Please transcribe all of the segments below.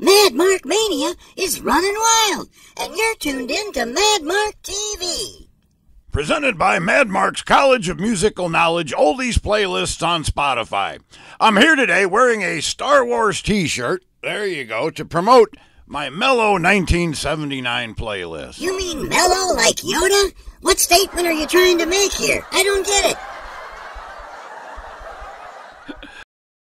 Mad Mark Mania is running wild, and you're tuned in to Mad Mark TV. Presented by Mad Mark's College of Musical Knowledge Oldies Playlists on Spotify. I'm here today wearing a Star Wars t shirt, there you go, to promote my Mellow 1979 playlist. You mean mellow like Yoda? What statement are you trying to make here? I don't get it.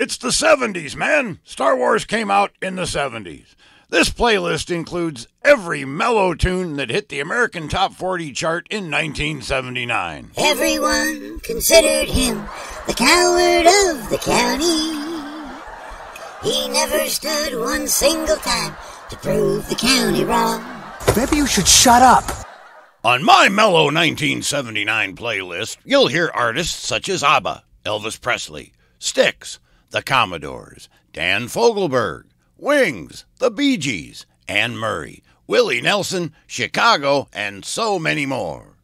It's the 70s, man. Star Wars came out in the 70s. This playlist includes every mellow tune that hit the American Top 40 chart in 1979. Everyone considered him the coward of the county. He never stood one single time to prove the county wrong. Maybe you should shut up. On my Mellow 1979 playlist, you'll hear artists such as ABBA, Elvis Presley, Styx, the Commodores, Dan Fogelberg, Wings, the Bee Gees, Anne Murray, Willie Nelson, Chicago, and so many more.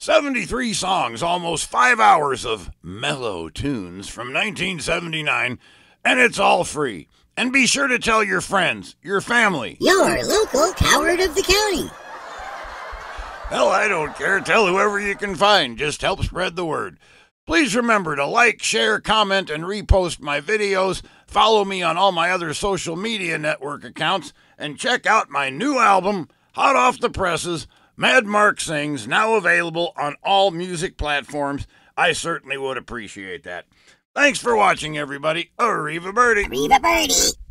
73 songs, almost five hours of mellow tunes from 1979, and it's all free. And be sure to tell your friends, your family. Your local coward of the county. Hell, I don't care. Tell whoever you can find. Just help spread the word. Please remember to like, share, comment, and repost my videos. Follow me on all my other social media network accounts. And check out my new album, Hot Off the Presses, Mad Mark Sings, now available on all music platforms. I certainly would appreciate that. Thanks for watching, everybody. Arriva Birdie. Arriva Birdie.